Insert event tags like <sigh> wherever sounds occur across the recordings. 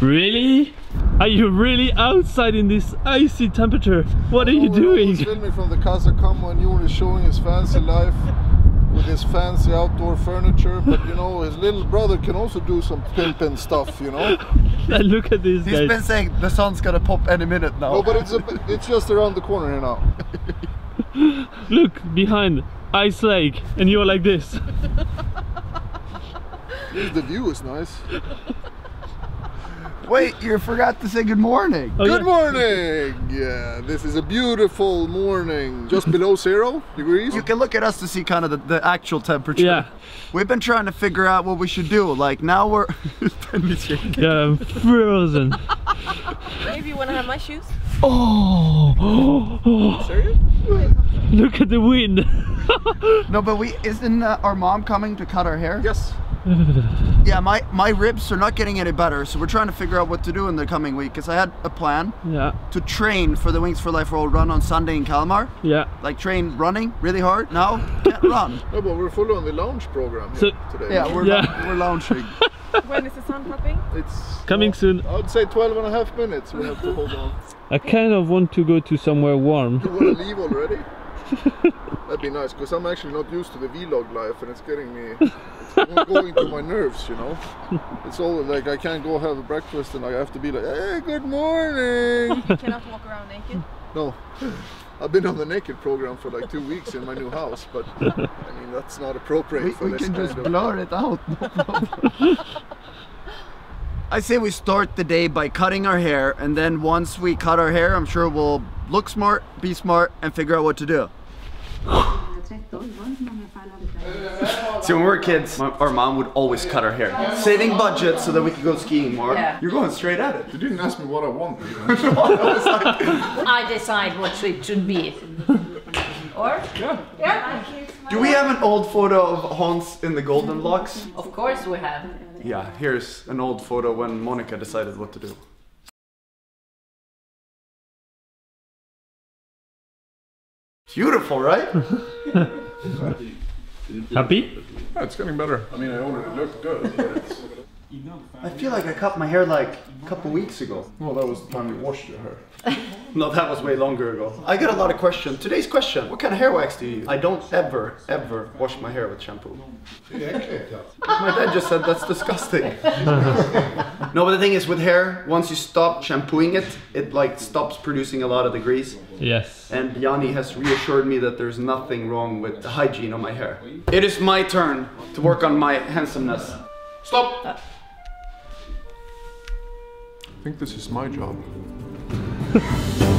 Really? Are you really outside in this icy temperature? What are you doing? He's filming from the Casa Como and Jon is showing his fancy life with his fancy outdoor furniture. But you know, his little brother can also do some pimping stuff, you know. <laughs> And look at these He's guys. been saying the sun's gonna pop any minute now. No, but it's a, it's just around the corner here now. <laughs> Look behind Ice Lake, and you're like this. <laughs> At least the view is nice. Wait, you forgot to say good morning. Oh, Good yeah. morning! Yeah, this is a beautiful morning. Just <laughs> below zero degrees. You can look at us to see kind of the, the actual temperature. Yeah. We've been trying to figure out what we should do. Like now we're Penny's <laughs> shaking. Yeah, I'm frozen. Maybe you want to have my shoes? Oh, oh, oh. Serious? look at the wind. No, but we isn't uh, our mom coming to cut our hair? Yes. <laughs> Yeah, my my ribs are not getting any better, so we're trying to figure out what to do in the coming week. Cause I had a plan yeah, to train for the Wings for Life World Run on Sunday in Kalmar. yeah. Like train running really hard. Now can't <laughs> run. No, but we're full on the lounge program here So- today. Yeah, we're Yeah. lou- we're lounging. <laughs> When is the sun popping? It's Coming soon. I'd say 12 and a half minutes we have to hold on. I kind of want to go to somewhere warm. You want to leave already? That'd be nice because I'm actually not used to the vlog life and it's getting me it's going to my nerves, you know. It's all like I can't go have a breakfast and I have to be like, hey, good morning. You cannot walk around naked. No, I've been on the naked program for like two weeks in my new house, but I mean that's not appropriate We, for we this can just of. blur it out. No. I say we start the day by cutting our hair, and then once we cut our hair, I'm sure we'll look smart, be smart, and figure out what to do. See, when we were kids, my, our mom would always cut our hair, saving budget so that we could go skiing more. Yeah. You're going straight at it. You didn't ask me what I want. <laughs> I decide what it should be. Or? Yeah. Do we have an old photo of Hans in the golden locks? Of course we have. Yeah, here's an old photo when Monica decided what to do. Beautiful, right? <laughs> Happy? Yeah, it's getting better. I mean, I already look good, but it's. I feel like I cut my hair like a couple weeks ago. Well, that was the time you washed your hair. No, that was way longer ago. I get a lot of questions. Today's question, what kind of hair wax do you use? I don't ever, ever wash my hair with shampoo. <laughs> My dad just said that's disgusting. <laughs> no, but the thing is with hair, once you stop shampooing it, it like stops producing a lot of the grease. Yes. And Janni has reassured me that there's nothing wrong with the hygiene of my hair. It is my turn to work on my handsomeness. Stop! I think this is my job. Oh. Feels <laughs>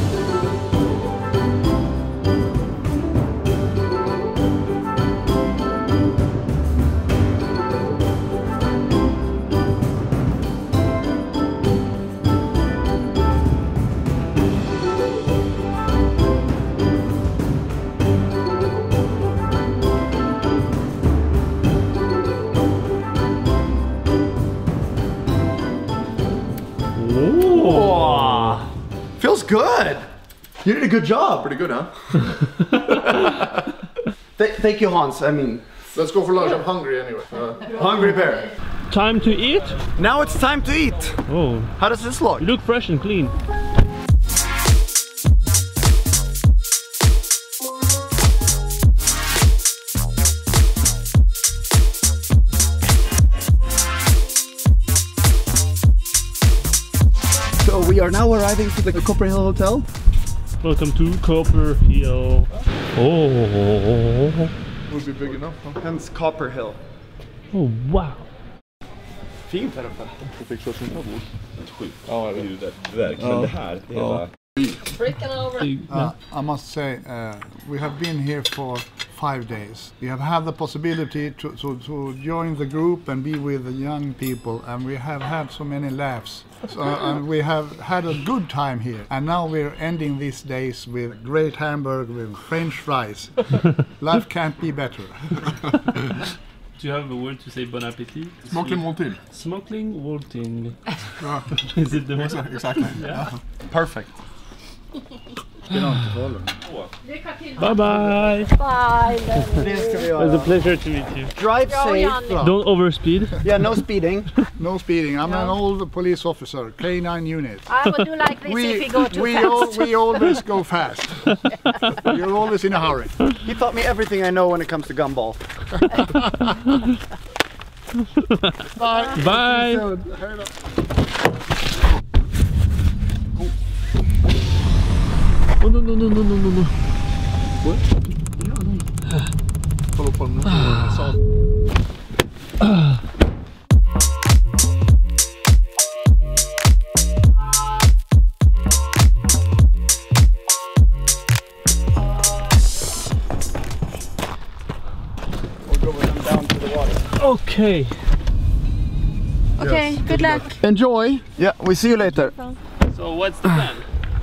good. You did a good job. Pretty good, huh? <laughs> Th- thank you, Hans. I mean, Let's go for lunch. I'm hungry anyway. Uh, hungry bear. Time to eat? Now it's time to eat. Oh, How does this look? you look fresh and clean. We are now arriving to the Copper Hill Hotel. Welcome to Copper Hill. Oh, would be big enough. Huh? Hence Copper Hill. oh wow. Fint här uppe. Jag fick så sin tablå. Ja, det är ju det. Verkligen det här. Det är bara... Freaking over. Uh, I must say, uh, we have been here for five days. We have had the possibility to, to, to join the group and be with the young people, and we have had so many laughs. So, and we have had a good time here. And now we're ending these days with great hamburger with French fries. <laughs> Life can't be better. Do you have a word to say bon appetit? Smaklig måltid. Smuggling, walting. Ja, ah. <laughs> Is it the one? exakt. <laughs> Yeah. Perfect. Spelar inte för Bye bye. Bye. Det It was a pleasure to meet you. Drive safe. Don't overspeed. Yeah, no speeding. <laughs> No speeding. I'm an old police officer, K9 unit. I would do like this if We, we go too we, fast. al- we always go <laughs> fast. You're always in a hurry. He taught me everything I know when it comes to gumball. <laughs> Bye. Oh no no no no no no no. Kolla på den. Så. We'll go with them down to the water. Okay. Okay, good luck. Enjoy. Yeah, we see you later. So what's the plan?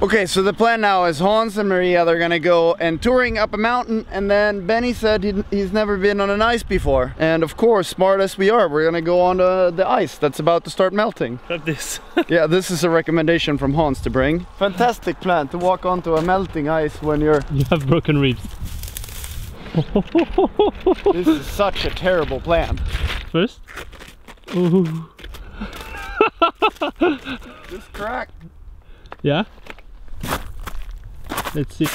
Okay, so the plan now is Hans and Maria, they're gonna go and touring up a mountain and then Benny said he's never been on an ice before. And of course, smart as we are, we're gonna go on the, the ice that's about to start melting. <laughs> Have this. <laughs> yeah, this is a recommendation from Hans to bring. Fantastic plan to walk onto a melting ice when you're... you have broken ribs. <laughs> This is such a terrible plan. First. Ooh. Just crack. Yeah. Let's see.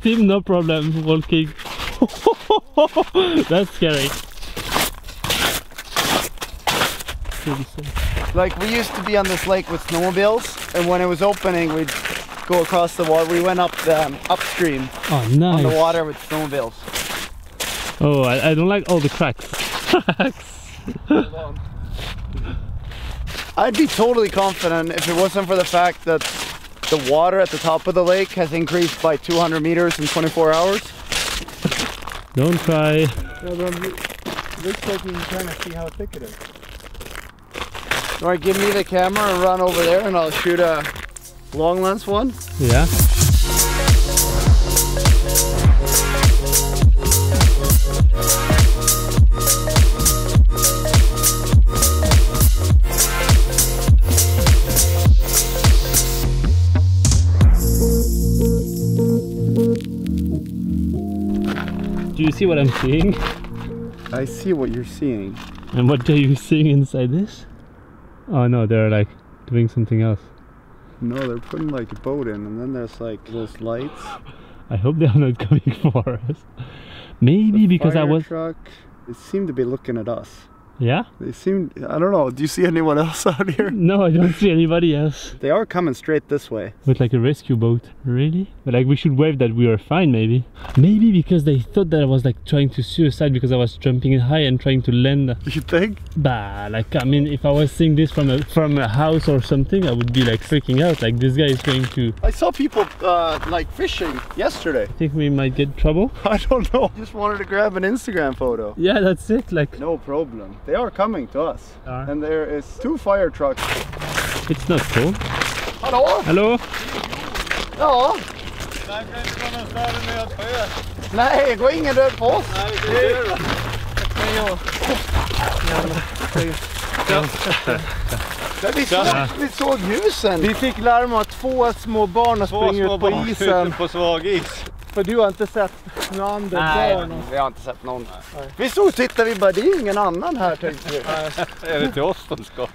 Still no problem walking. <laughs> That's scary. Like we used to be on this lake with snowmobiles and when it was opening we'd go across the water. We went up the, um, upstream Oh, on the water with snowmobiles. Oh, I, I don't like all the cracks. <laughs> I'd be totally confident if it wasn't for the fact that the water at the top of the lake has increased by 200 meters in 24 hours. don't try. Looks like you can kind of see how thick it is. Alright, give me the camera and run over there and I'll shoot a long lens one. Yeah. See what I'm seeing? I see what you're seeing. And what are you seeing inside this? Oh no, they're like doing something else. No, they're putting like a boat in and then there's like those lights. I hope they are not coming <laughs> for us. Maybe because I was. truck. It seemed to be looking at us. Yeah? They seem, I don't know, do you see anyone else <laughs> out here? No, I don't see anybody else. They are coming straight this way. With like a rescue boat. Really? But like we should wave that we are fine maybe. Maybe because they thought that I was like trying to suicide because I was jumping high and trying to land. <laughs> You think? Bah, like I mean if I was seeing this from a from a house or something I would be like freaking out. Like this guy is going to I saw people uh, like fishing yesterday. think we might get trouble. <laughs> I don't know. Just wanted to grab an Instagram photo. Yeah, that's it. Like No problem. They are coming to us. Are. And there is two fire trucks. it's not cold. Hallå? Hello? Ja? Nej, det går ingen död på oss. Nej, vi, såg, vi såg husen. Vi fick larm om att två små barn har sprungit ut på <laughs> isen. på svag is. För du har inte sett några andra barn? vi har inte sett någon. Vi stod och tittade, vi bara, det är ingen annan här tänkte vi. Är det till oss de ska?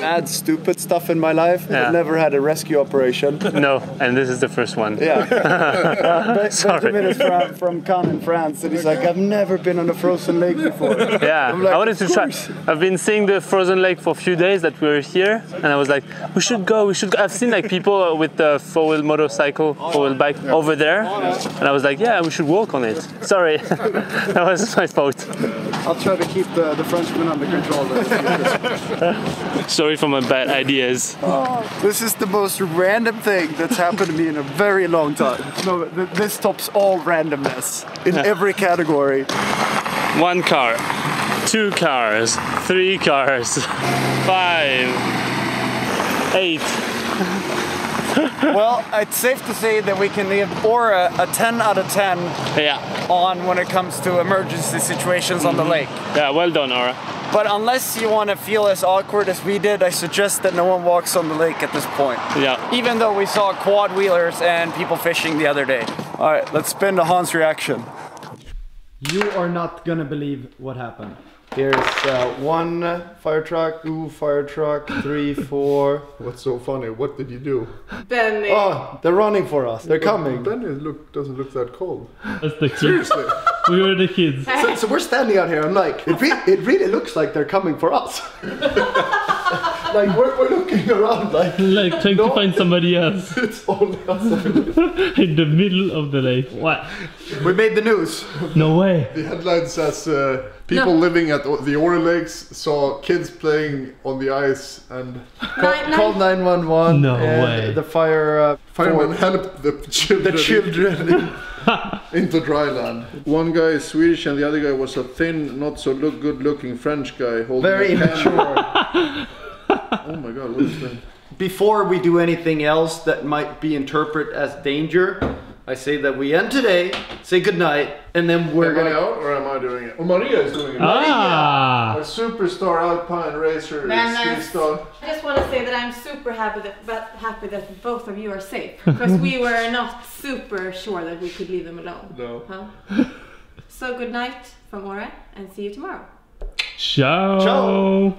Bad, stupid stuff in my life. Yeah. Never had a rescue operation. <laughs> No, and this is the first one. Yeah. <laughs> Be- Sorry. Benjamin is from, from Cannes in France, and he's like, I've never been on a frozen lake before. <laughs> Yeah, I'm like, I wanted to try. I've been seeing the frozen lake for a few days that we were here, and I was like, we should go. We should. Go. I've seen like people with the four-wheel motorcycle, four-wheel bike over there, and I was like, yeah, we should walk on it. Sorry, that was my fault. I'll try to keep the, the Frenchman under control. Sorry for my bad ideas. this is the most random thing that's happened to me in a very long time. No, th- this tops all randomness in every category. One car, two cars, three cars, five, eight. <laughs> Well, it's safe to say that we can give Åre a 10 out of 10 Yeah. on when it comes to emergency situations on the mm-hmm. lake. Yeah, well done, Åre. But unless you want to feel as awkward as we did, I suggest that no one walks on the lake at this point. Yeah. Even though we saw quad wheelers and people fishing the other day. All right, let's spin to Hans' reaction. You are not gonna believe what happened. Here's uh, one fire truck, two fire truck, three, four. <laughs> What's so funny? What did you do? Benny. Oh, they're running for us. They're coming. Benny look doesn't look that cold. That's the kids. Seriously. <laughs> we were the kids. So, so we're standing out here. I'm like, it, re- it really looks like they're coming for us. <laughs> like we're, we're looking around like <laughs> Like trying No. to find somebody else it's only us. in the middle of the lake. What? we made the news. No way. <laughs> The headline says uh, people No. living at the Åre Lakes saw kids playing on the ice and Nine- Called 911. No and way. The fire. Uh, firemen helped the children, <laughs> the children. into dry land. One guy is Swedish and the other guy was a thin, not so look good looking French guy holding Very a can. immature. Oh my god, what is that? Before we do anything else that might be interpreted as danger, I say that we end today, say goodnight, and then we're am gonna. out or am I doing it? Oh, Maria is doing it. Ah. Our superstar alpine racer Men, ski men. star. I just want to say that I'm super happy that, but happy that both of you are safe because we <laughs> were not super sure that we could leave them alone. No. Huh? <laughs> so good night from Åre and see you tomorrow. Ciao. Ciao.